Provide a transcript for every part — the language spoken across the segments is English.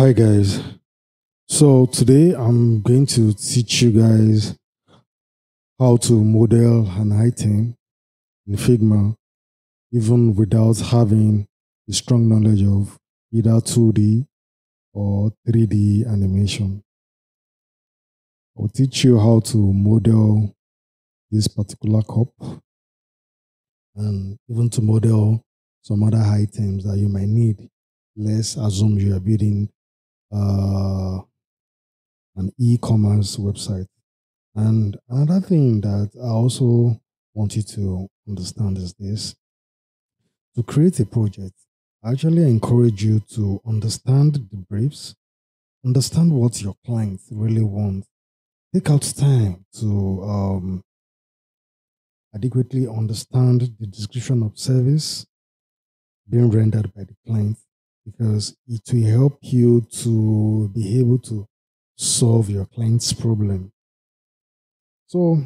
Hi guys. So today I'm going to teach you guys how to model an item in Figma even without having a strong knowledge of either 2D or 3D animation. I'll teach you how to model this particular cup and even to model some other items that you might need. Let's assume you are building uh, an e-commerce website. And another thing that I also want you to understand is this. To create a project, I actually encourage you to understand the briefs, understand what your clients really want. Take out time to um, adequately understand the description of service being rendered by the client because it will help you to be able to solve your client's problem. So,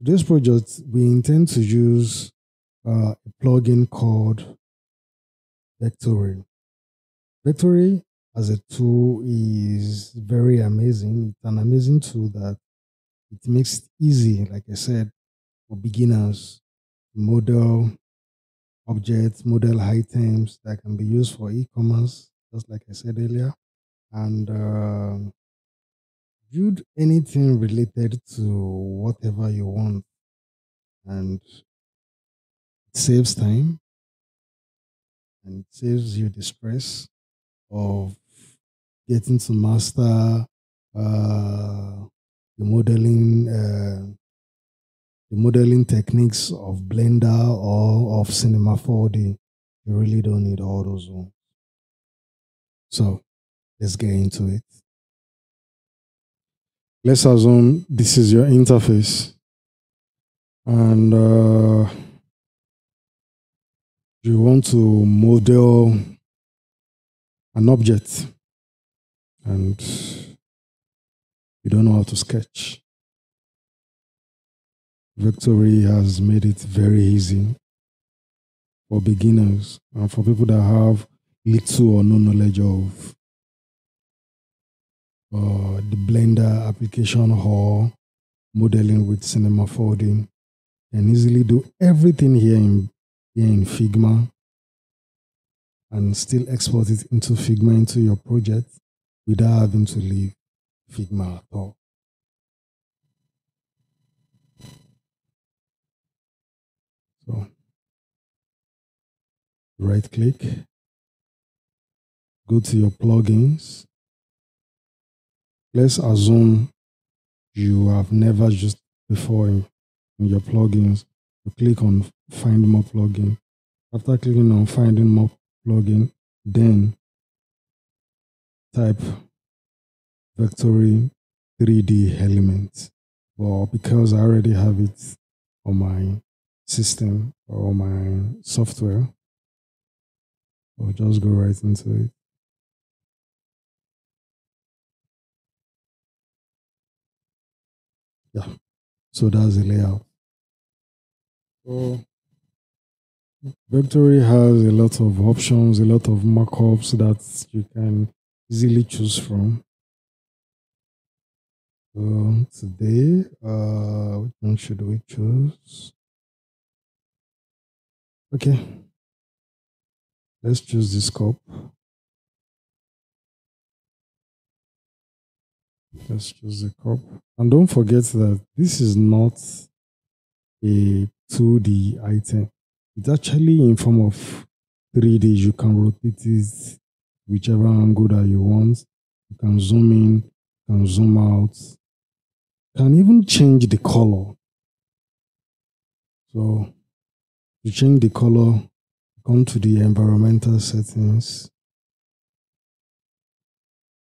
this project, we intend to use uh, a plugin called Vectary. Vectary as a tool is very amazing. It's an amazing tool that it makes it easy, like I said, for beginners model objects, model items that can be used for e-commerce, just like I said earlier, and uh, build anything related to whatever you want, and it saves time and it saves you the stress of getting to master uh, the modeling. The modeling techniques of Blender or of Cinema 4D. You really don't need all those ones. So let's get into it. Let's assume this is your interface and uh, you want to model an object and you don't know how to sketch. Vectary has made it very easy for beginners and for people that have little or no knowledge of uh, the Blender application or modeling with Cinema 4D. Can easily do everything here in, here in Figma and still export it into Figma into your project without having to leave Figma at all. So right click, go to your plugins. Let's assume you have never used before in, in your plugins. You click on find more plugin. After clicking on finding more plugin, then type Vectary 3D element. Well, because I already have it on my system or my software, I'll just go right into it. Yeah, so that's the layout. So Vectary has a lot of options, a lot of markups that you can easily choose from. So today, uh, which one should we choose? Okay. Let's choose the scope. Let's choose the cup. And don't forget that this is not a 2D item. It's actually in form of 3D. You can rotate it whichever angle that you want. You can zoom in, you can zoom out. You can even change the color. So to change the color, come to the environmental settings.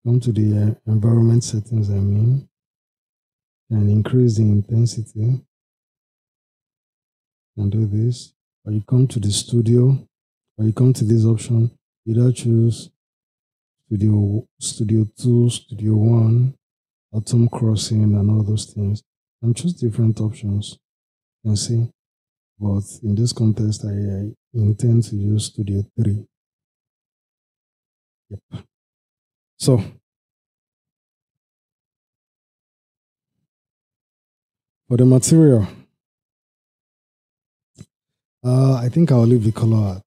Come to the uh, environment settings, I mean, and increase the intensity. And do this. Or you come to the studio, or you come to this option, either choose Studio Studio 2, Studio 1, Atom Crossing, and all those things. And choose different options. You can see but in this contest, I, I intend to use Studio 3. Yep. So for the material, uh, I think I'll leave the color at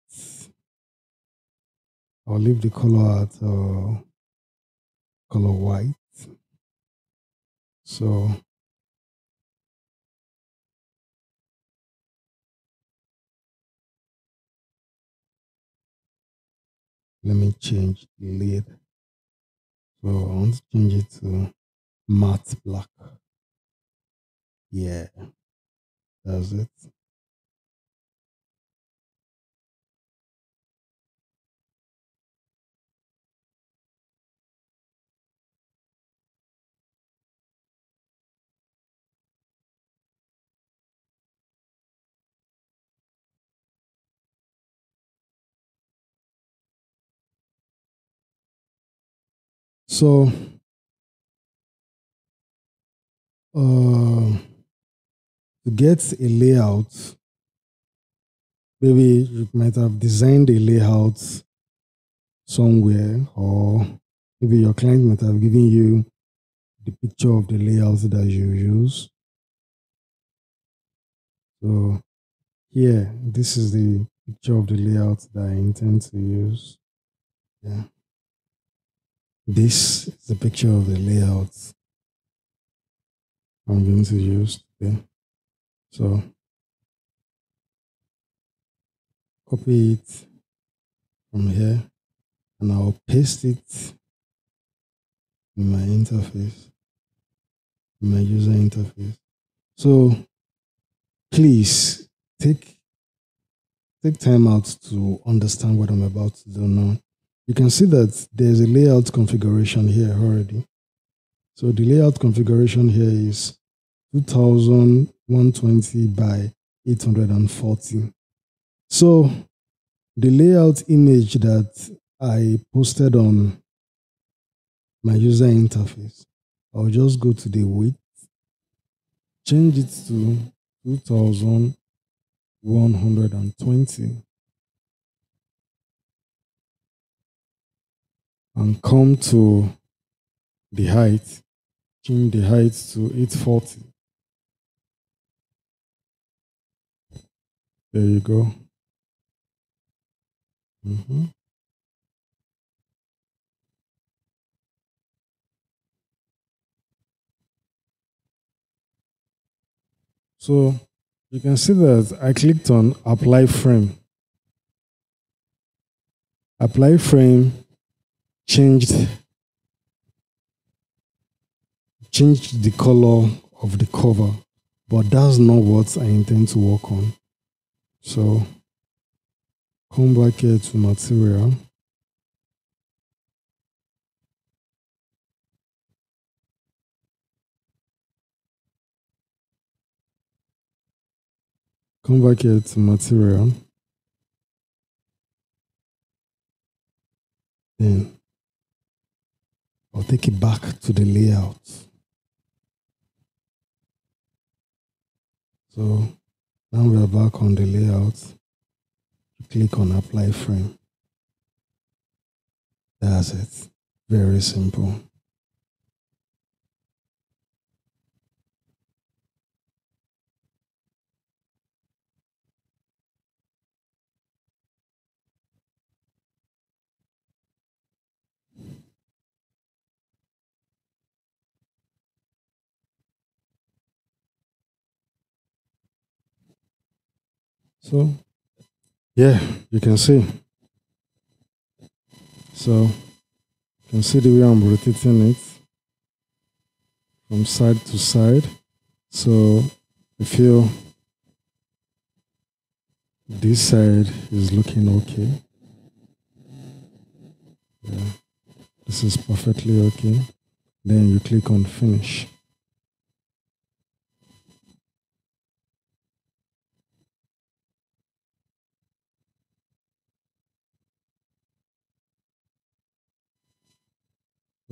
I'll leave the color at uh, color white. So let me change the lid. So I want to change it to matte black. Yeah, that's it. So, uh, to get a layout, maybe you might have designed a layout somewhere, or maybe your client might have given you the picture of the layout that you use. So, here, this is the picture of the layout that I intend to use. Yeah. This is a picture of the layout I'm going to use. So copy it from here and I'll paste it in my interface, in my user interface. So please take take time out to understand what I'm about to do now you can see that there's a layout configuration here already. So the layout configuration here is 2120 by 840. So the layout image that I posted on my user interface, I'll just go to the width, change it to 2120. And come to the height, change the height to 840. There you go. Mm-hmm. So you can see that I clicked on apply frame. Apply frame changed changed the color of the cover, but that's not what I intend to work on. So come back here to material. Come back here to material. Then I'll take it back to the layout. So now we are back on the layout. Click on apply frame. That's it. Very simple. So, yeah, you can see. So, you can see the way I'm rotating it from side to side. So, I feel this side is looking okay. Yeah, this is perfectly okay. Then you click on finish.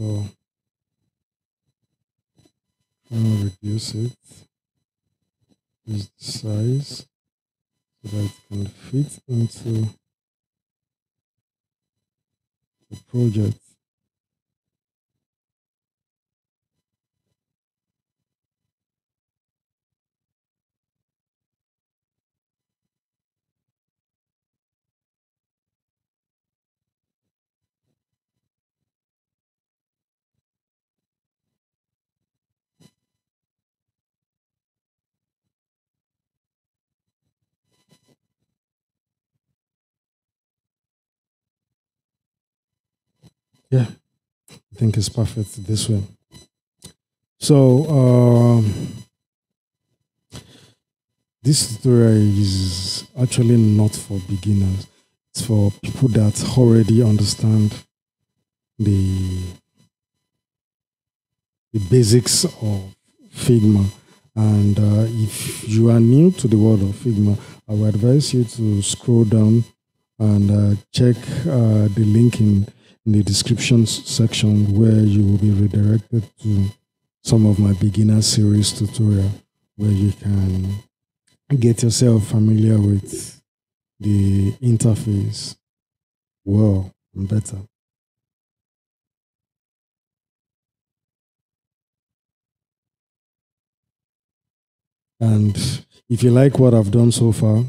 So I'm reduce it, is the size so that it can fit into the project. Yeah, I think it's perfect this way. So, um, this tutorial is actually not for beginners. It's for people that already understand the the basics of Figma. And uh, if you are new to the world of Figma, I would advise you to scroll down and uh, check uh, the link in, in the description section where you will be redirected to some of my beginner series tutorial where you can get yourself familiar with the interface well and better. And if you like what I've done so far,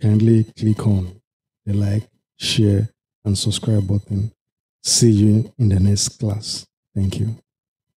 kindly click on the like, share, and subscribe button. See you in the next class. Thank you.